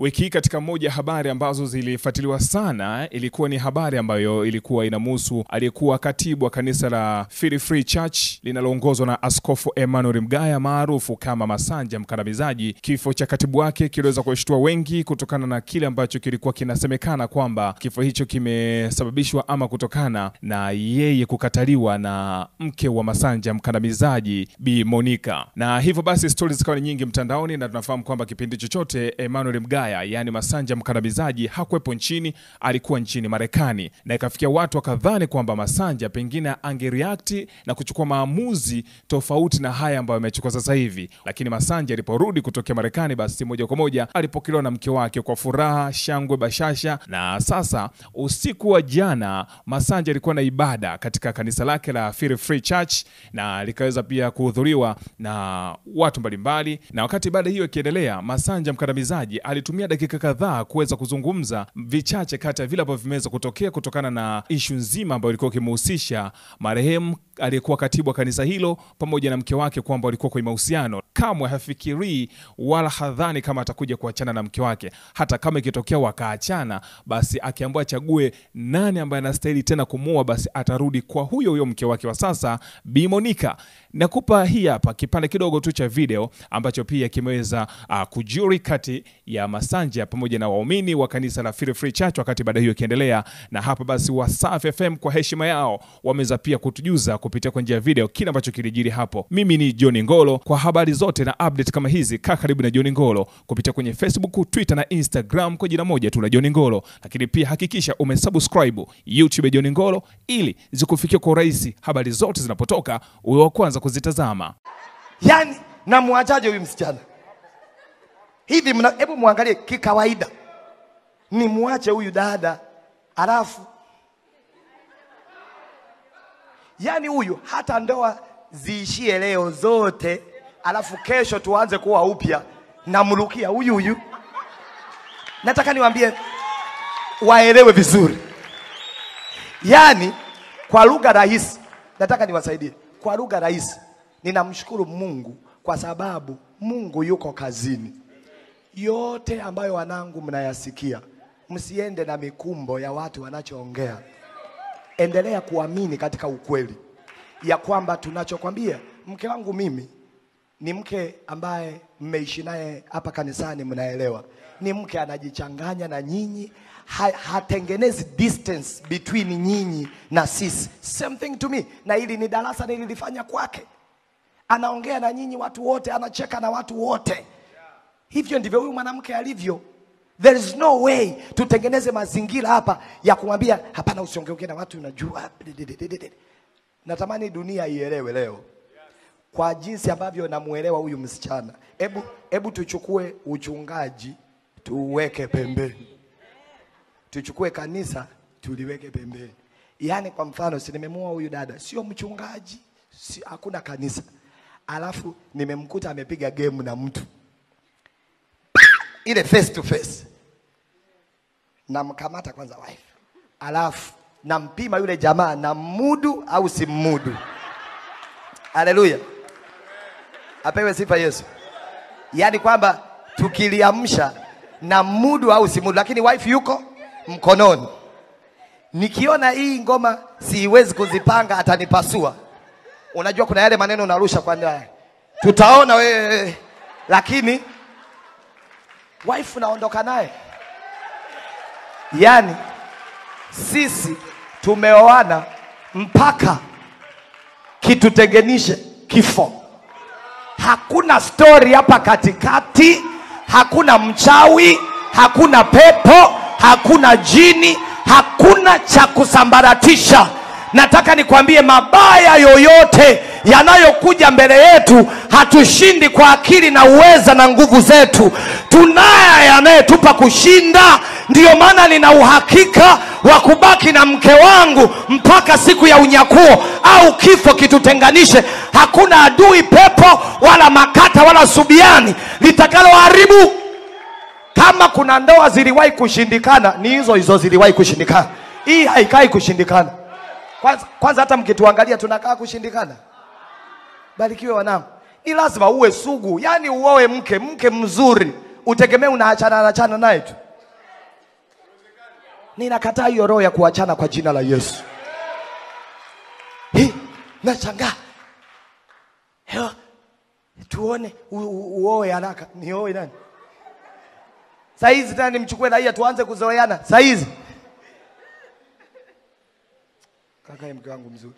Wiki hii katika moja ya habari ambazo zilifuatiliwa sana ilikuwa ni habari ambayo ilikuwa inamhusu aliyekuwa katibu wa kanisa la Feel Free Church linaloongozwa na Askofu Emmanuel Mgaya maarufu kama Masanja Mkandamizaji. Kifo cha katibu wake kiliweza kuwashtua wengi kutokana na kile ambacho kilikuwa kinasemekana kwamba kifo hicho kimesababishwa ama kutokana na yeye kukataliwa na mke wa Masanja Mkandamizaji Bi Monica, na hivyo basi stori zikawa ni nyingi mtandaoni, na tunafahamu kwamba kipindi chochote Emmanuel Mgaya yaani Masanja Mkandamizaji hakuwepo nchini, alikuwa nchini Marekani, na ikafikia watu wakadhani kwamba Masanja pengine angereact na kuchukua maamuzi tofauti na haya ambayo amechukua sasa hivi. Lakini Masanja aliporudi kutokea Marekani, basi moja kwa moja alipokelewa na mke wake kwa furaha, shangwe, bashasha. Na sasa usiku wa jana, Masanja alikuwa na ibada katika kanisa lake la Feel Free Church na likaweza pia kuhudhuriwa na watu mbalimbali, na wakati ibada hiyo ikiendelea, Masanja Mkandamizaji alitumia dakika kadhaa kuweza kuzungumza vichache kati ya vile ambavyo vimeweza kutokea kutokana na ishu nzima ambayo ilikuwa ikimhusisha marehemu aliyekuwa katibu wa kanisa hilo pamoja na mke wake kwamba walikuwa kwenye mahusiano. Kamwe hafikirii wala hadhani kama atakuja kuachana na mke wake. Hata kama ikitokea wakaachana, basi akiambua achague nani ambaye anastahili tena kumuoa, basi atarudi kwa huyo huyo mke wake wa sasa, Bi Monica. Nakupa hii hapa kipande kidogo tu cha video ambacho pia kimeweza uh, kujuri kati ya Masanja pamoja na waumini wa kanisa la Feel Free Church wakati baada hiyo ikiendelea, na hapa basi Wasafi FM kwa heshima yao wameweza pia kutujuza kupitia kwa njia ya video kile ambacho kilijiri hapo. Mimi ni John Ngolo. Kwa habari zote na update kama hizi, kaa karibu na John Ngolo kupitia kwenye Facebook, Twitter na Instagram kwa jina moja tu la John Ngolo, lakini pia hakikisha umesubscribe YouTube ya John Ngolo ili zikufikie kwa urahisi habari zote zinapotoka, uwe wa kwanza kuzitazama. Yaani namwachaje huyu msichana hivi? Hebu mwangalie kikawaida, nimwache huyu dada alafu yani huyu hata ndoa ziishie leo zote, alafu kesho tuanze kuwa upya, namrukia huyu huyu. Nataka niwaambie waelewe vizuri, yani kwa lugha rahisi, nataka niwasaidie kwa lugha rahisi. Ninamshukuru Mungu kwa sababu Mungu yuko kazini. Yote ambayo wanangu mnayasikia, msiende na mikumbo ya watu wanachoongea endelea kuamini katika ukweli ya kwamba tunachokwambia. Mke wangu mimi ni mke ambaye mmeishi naye hapa kanisani, mnaelewa, ni mke anajichanganya na nyinyi, ha, hatengenezi distance between nyinyi na sisi. Same thing to me, na hili ni darasa nililifanya kwake. Anaongea na nyinyi watu wote, anacheka na watu wote. Hivyo ndivyo huyu mwanamke alivyo. There is no way tutengeneze mazingira hapa ya kumwambia hapana, usiongeongee na watu unajua. Natamani dunia ielewe leo kwa jinsi ambavyo namuelewa huyu msichana. Hebu hebu tuchukue uchungaji tuweke pembeni, tuchukue kanisa tuliweke pembeni. Yaani kwa mfano, si nimemuoa huyu dada, sio mchungaji, si, hakuna kanisa, alafu nimemkuta amepiga game na mtu ile face to face, namkamata kwanza wife, alafu nampima yule jamaa na mudu au si mudu. Haleluya, apewe sifa Yesu. Yaani kwamba tukiliamsha na mudu au si mudu, lakini wife yuko mkononi. Nikiona hii ngoma siwezi kuzipanga, atanipasua. Unajua kuna yale maneno unarusha kwa ndani, tutaona wewe, lakini wife naondoka naye. Yaani sisi tumeoana mpaka kitutenganishe kifo. Hakuna stori hapa katikati, hakuna mchawi, hakuna pepo, hakuna jini, hakuna cha kusambaratisha. Nataka nikwambie, mabaya yoyote yanayokuja mbele yetu hatushindi kwa akili na uweza na nguvu zetu. Tunaye anayetupa kushinda. Ndiyo maana nina uhakika wa kubaki na mke wangu mpaka siku ya unyakuo au kifo kitutenganishe. Hakuna adui, pepo wala makata wala subiani litakaloharibu. Kama kuna ndoa ziliwahi kushindikana, ni hizo hizo ziliwahi kushindikana. Hii haikai kushindikana. Kwanza, kwanza hata mkituangalia tunakaa kushindikana. Barikiwe wanangu, ni lazima uwe sugu, yaani uoe mke mke mzuri utegemee unaachana achana naye tu. Ninakataa hiyo roho ya kuachana kwa jina la Yesu. Hii, nashangaa tuone uoe haraka. Nioe nani? Saizi tena nimchukue raia tuanze kuzoeana saizi. Kaka, mke wangu mzuri.